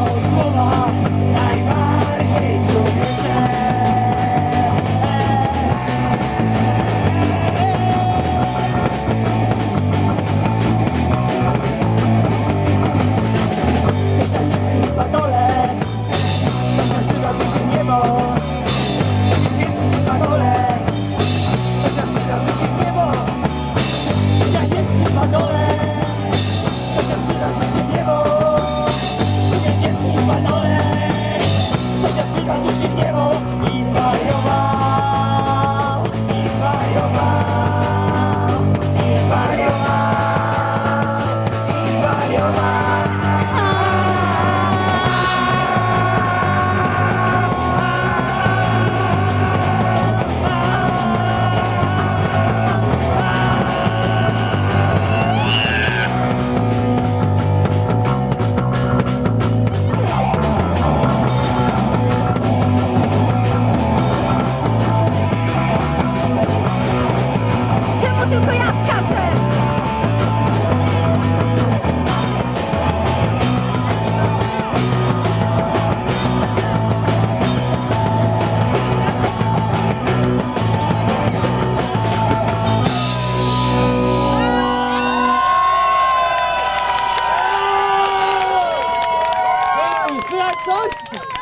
我错了。Mario Man, Mario Man. so